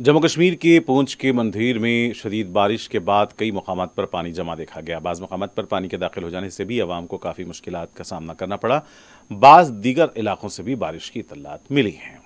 जम्मू कश्मीर के पूंछ के मंदिर में शदीद बारिश के बाद कई मकाम पर पानी जमा देखा गया। बाज़ मकाम पर पानी के दाखिल हो जाने से भी आवाम को काफ़ी मुश्किल का सामना करना पड़ा। बाज़ दीगर इलाकों से भी बारिश की इतलात मिली हैं।